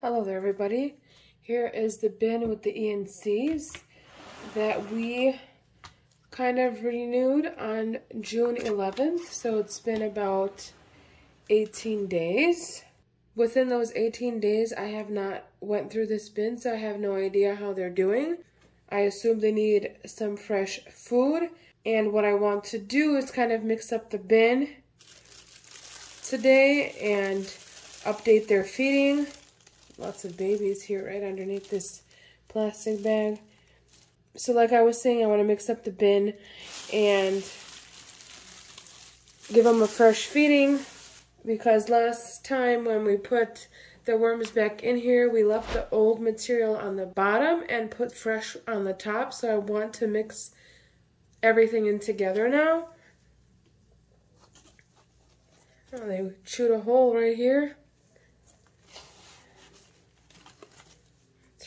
Hello there everybody. Here is the bin with the ENCs that we kind of renewed on June 11th. So it's been about 18 days. Within those 18 days, I have not went through this bin, so I have no idea how they're doing. I assume they need some fresh food. And what I want to do is kind of mix up the bin today and update their feeding. Lots of babies here right underneath this plastic bag. So like I was saying, I want to mix up the bin and give them a fresh feeding because last time when we put the worms back in here, we left the old material on the bottom and put fresh on the top. So I want to mix everything in together now. Oh, they chewed a hole right here.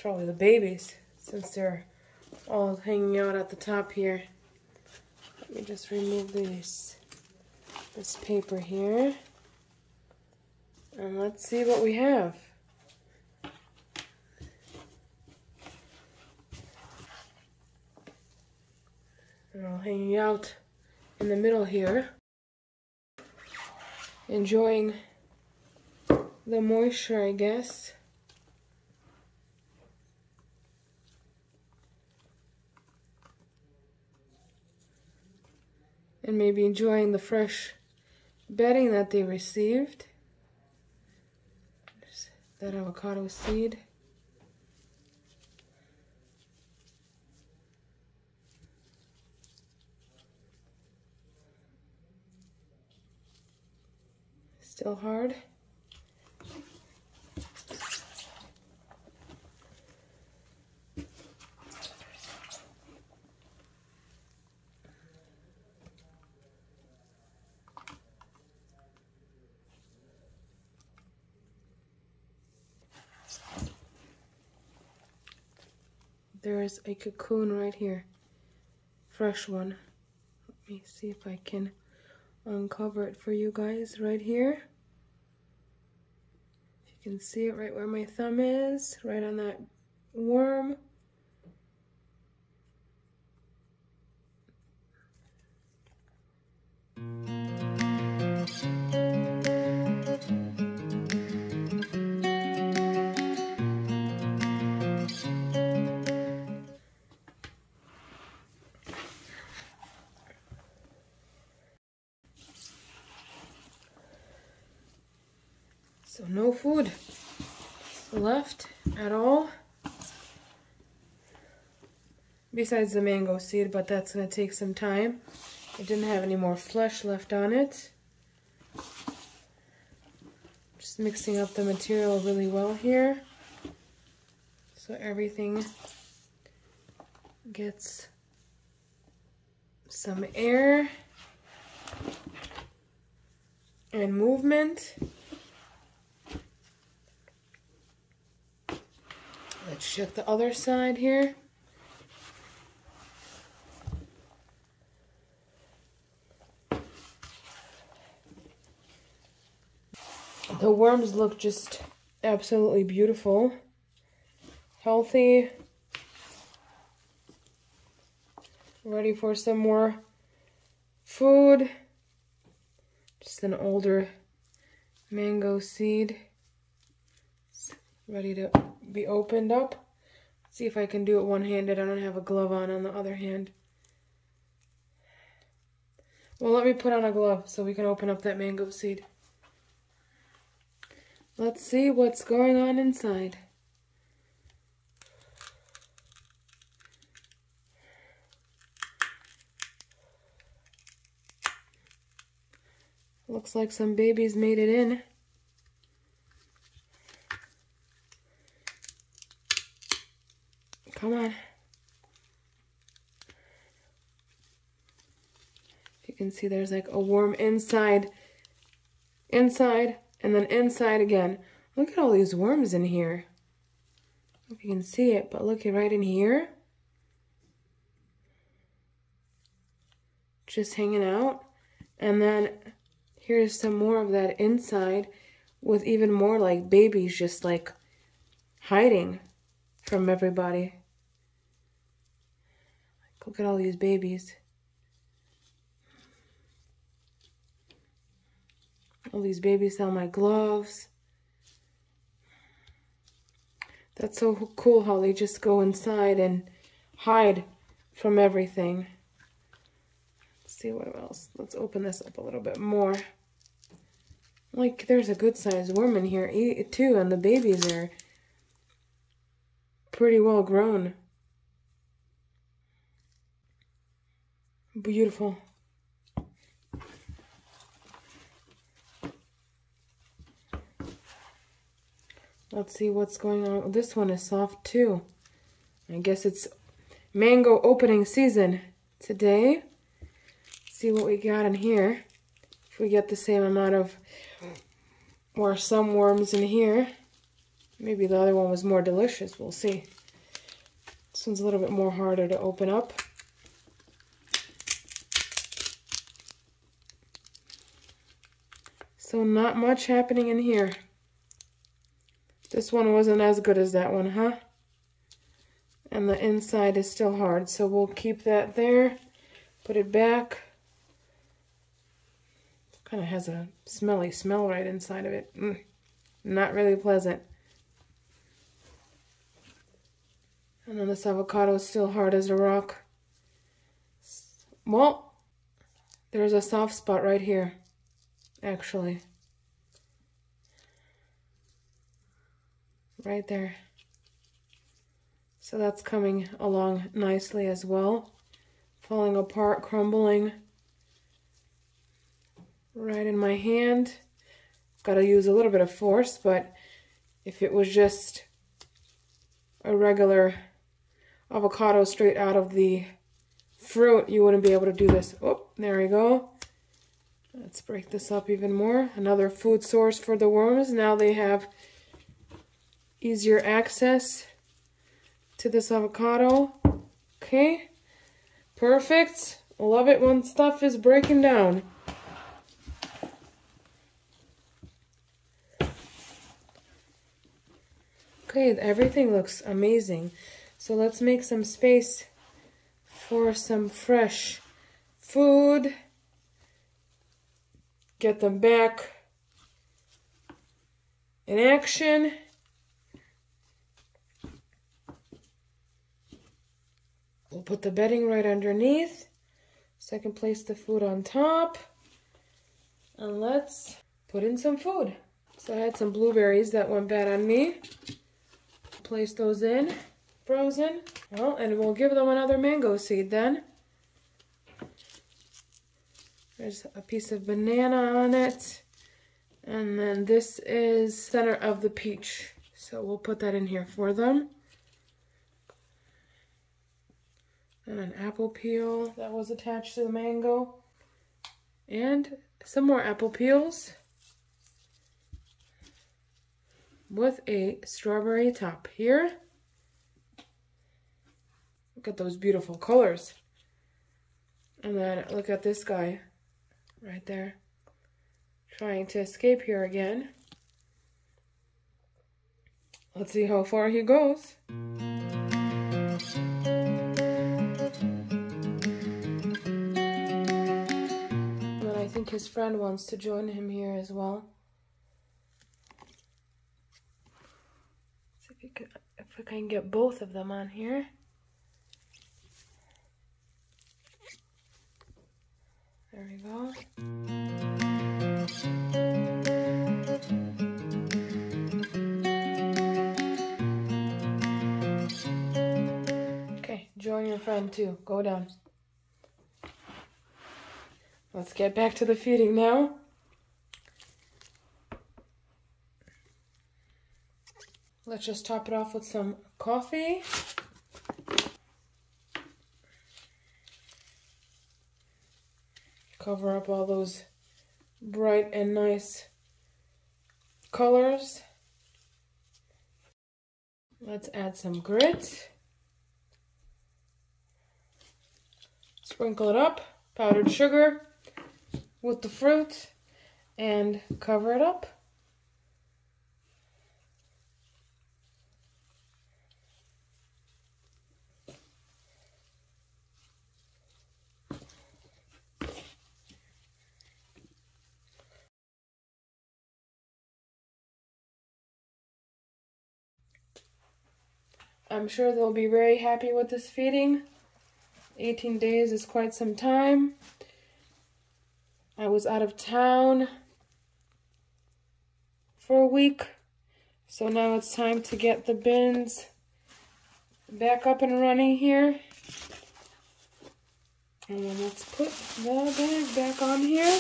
Probably the babies since they're all hanging out at the top here. Let me just remove this, this paper here. And let's see what we have. They're all hanging out in the middle here. Enjoying the moisture, I guess. And maybe enjoying the fresh bedding that they received that avocado seed. Still hard. There's a cocoon right here. Fresh one. Let me see if I can uncover it for you guys right here. If you can see it right where my thumb is, right on that worm. So no food left at all. Besides the mango seed, but that's going to take some time. It didn't have any more flesh left on it. Just mixing up the material really well here. So everything gets some air and movement. Let's check the other side here. The worms look just absolutely beautiful. Healthy. Ready for some more food. Just an older mango seed. Ready to be opened up. see if I can do it one-handed. I don't have a glove on on the other hand. Well, let me put on a glove so we can open up that mango seed. Let's see what's going on inside. Looks like some babies made it in. Come on. You can see there's like a worm inside, inside, and then inside again. Look at all these worms in here. If you can see it, but look right in here. Just hanging out. And then here's some more of that inside with even more like babies just like hiding from everybody. Look at all these babies. All these babies on my gloves. That's so cool how they just go inside and hide from everything. Let's see what else. Let's open this up a little bit more. Like, there's a good sized worm in here too, and the babies are pretty well grown. Beautiful. Let's see what's going on. This one is soft too. I guess it's mango opening season today. See what we got in here. If we get the same amount of or some worms in here. Maybe the other one was more delicious. We'll see. This one's a little bit more harder to open up. So not much happening in here. This one wasn't as good as that one, huh? And the inside is still hard, so we'll keep that there. Put it back. Kind of has a smelly smell right inside of it. Mm, not really pleasant. And then this avocado is still hard as a rock. Well, there's a soft spot right here, actually. right there. So that's coming along nicely as well. Falling apart, crumbling right in my hand. Got to use a little bit of force, but if it was just a regular avocado straight out of the fruit, you wouldn't be able to do this. Oh, there we go. Let's break this up even more. Another food source for the worms. Now they have easier access to this avocado. Okay, perfect. Love it when stuff is breaking down. Okay, everything looks amazing. So let's make some space for some fresh food. Get them back in action. We'll put the bedding right underneath. Can place the food on top. And let's put in some food. So I had some blueberries that went bad on me. Place those in, frozen. Well, and we'll give them another mango seed then. There's a piece of banana on it. And then this is center of the peach. So we'll put that in here for them. and an apple peel that was attached to the mango and some more apple peels with a strawberry top here. Look at those beautiful colors. And then look at this guy right there trying to escape here again. Let's see how far he goes. But I think his friend wants to join him here as well. See if, can, if we can get both of them on here. There we go. Okay, join your friend too. Go down. Let's get back to the feeding now. Let's just top it off with some coffee. Cover up all those bright and nice colors. Let's add some grit. Sprinkle it up, powdered sugar with the fruit and cover it up. I'm sure they'll be very happy with this feeding. 18 days is quite some time. I was out of town for a week. So now it's time to get the bins back up and running here. And then let's put the bag back on here.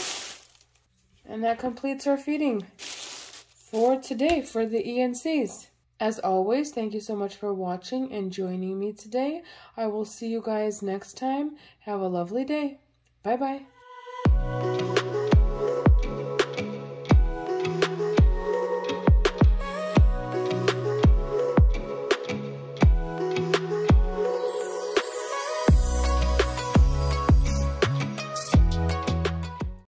And that completes our feeding for today for the ENCs. As always, thank you so much for watching and joining me today. I will see you guys next time. Have a lovely day. Bye-bye.